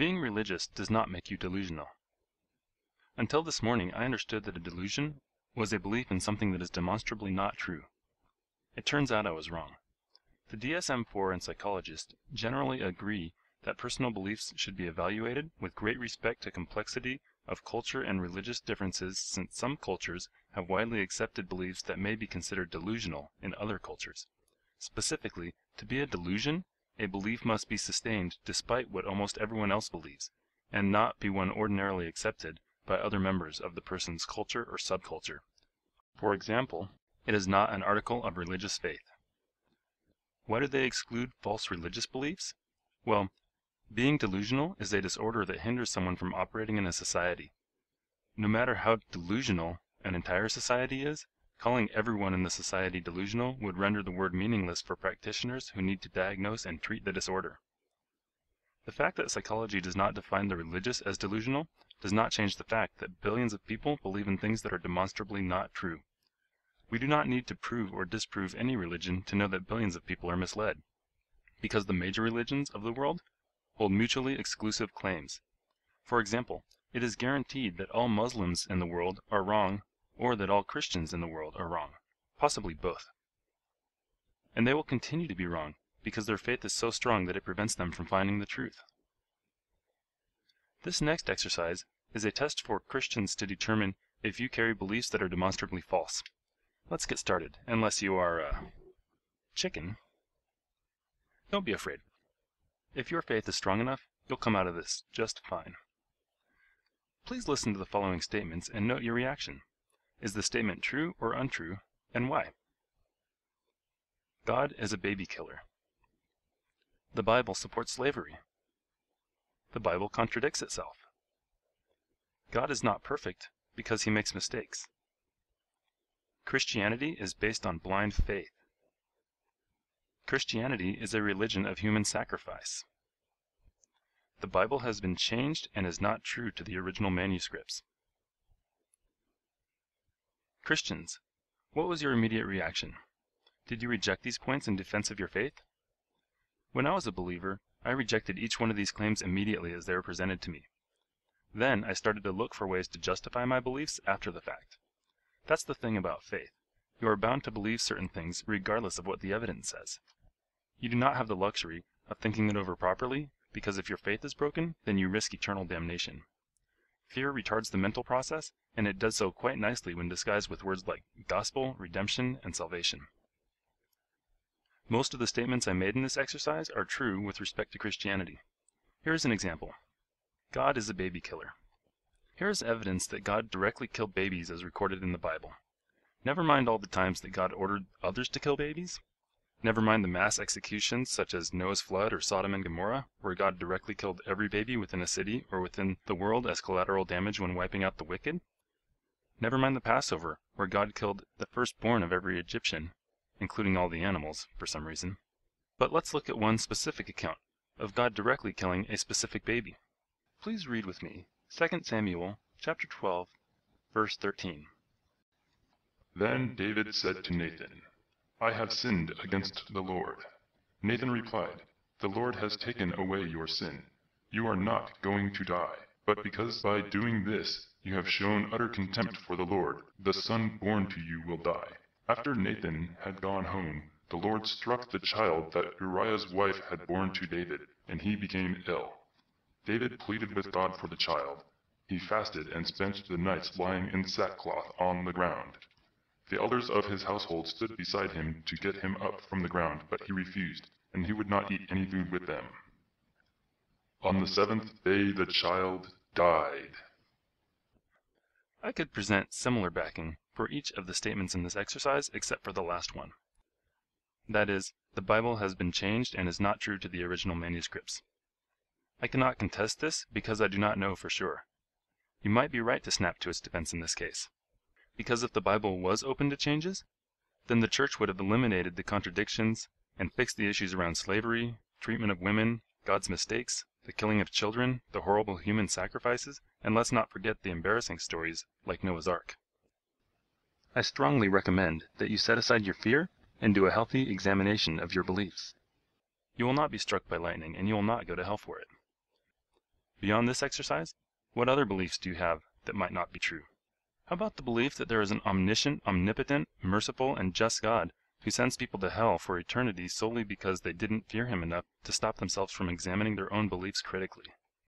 Being religious does not make you delusional. Until this morning I understood that a delusion was a belief in something that is demonstrably not true. It turns out I was wrong. The DSM-4 and psychologists generally agree that personal beliefs should be evaluated with great respect to complexity of culture and religious differences since some cultures have widely accepted beliefs that may be considered delusional in other cultures. Specifically, to be a delusion, a belief must be sustained despite what almost everyone else believes, and not be one ordinarily accepted by other members of the person's culture or subculture. For example, it is not an article of religious faith. Why do they exclude false religious beliefs? Well, being delusional is a disorder that hinders someone from operating in a society. No matter how delusional an entire society is, calling everyone in the society delusional would render the word meaningless for practitioners who need to diagnose and treat the disorder. The fact that psychology does not define the religious as delusional does not change the fact that billions of people believe in things that are demonstrably not true. We do not need to prove or disprove any religion to know that billions of people are misled, because the major religions of the world hold mutually exclusive claims. For example, it is guaranteed that all Muslims in the world are wrong or that all Christians in the world are wrong, possibly both. And they will continue to be wrong because their faith is so strong that it prevents them from finding the truth. This next exercise is a test for Christians to determine if you carry beliefs that are demonstrably false. Let's get started, unless you are a chicken. Don't be afraid. If your faith is strong enough, you'll come out of this just fine. Please listen to the following statements and note your reaction. Is the statement true or untrue, and why? God is a baby killer. The Bible supports slavery. The Bible contradicts itself. God is not perfect because he makes mistakes. Christianity is based on blind faith. Christianity is a religion of human sacrifice. The Bible has been changed and is not true to the original manuscripts. Christians, what was your immediate reaction? Did you reject these points in defense of your faith? When I was a believer, I rejected each one of these claims immediately as they were presented to me. Then I started to look for ways to justify my beliefs after the fact. That's the thing about faith. You are bound to believe certain things regardless of what the evidence says. You do not have the luxury of thinking it over properly, because if your faith is broken, then you risk eternal damnation. Fear retards the mental process, and it does so quite nicely when disguised with words like gospel, redemption, and salvation. Most of the statements I made in this exercise are true with respect to Christianity. Here is an example. God is a baby killer. Here is evidence that God directly killed babies as recorded in the Bible. Never mind all the times that God ordered others to kill babies. Never mind the mass executions such as Noah's flood or Sodom and Gomorrah, where God directly killed every baby within a city or within the world as collateral damage when wiping out the wicked. Never mind the Passover, where God killed the firstborn of every Egyptian, including all the animals, for some reason. But let's look at one specific account of God directly killing a specific baby. Please read with me 2 Samuel chapter 12, verse 13. Then David said to Nathan, I have sinned against the Lord. Nathan replied, The Lord has taken away your sin. You are not going to die, but because by doing this you have shown utter contempt for the Lord, the son born to you will die. After Nathan had gone home, the Lord struck the child that Uriah's wife had borne to David, and he became ill. David pleaded with God for the child. He fasted and spent the nights lying in sackcloth on the ground. The elders of his household stood beside him to get him up from the ground, but he refused, and he would not eat any food with them. On the seventh day the child died. I could present similar backing for each of the statements in this exercise except for the last one. That is, the Bible has been changed and is not true to the original manuscripts. I cannot contest this because I do not know for sure. You might be right to snap to its defense in this case. Because if the Bible was open to changes, then the Church would have eliminated the contradictions and fixed the issues around slavery, treatment of women, God's mistakes, the killing of children, the horrible human sacrifices, and let's not forget the embarrassing stories like Noah's Ark. I strongly recommend that you set aside your fear and do a healthy examination of your beliefs. You will not be struck by lightning and you will not go to hell for it. Beyond this exercise, what other beliefs do you have that might not be true? How about the belief that there is an omniscient, omnipotent, merciful, and just God who sends people to hell for eternity solely because they didn't fear him enough to stop themselves from examining their own beliefs critically?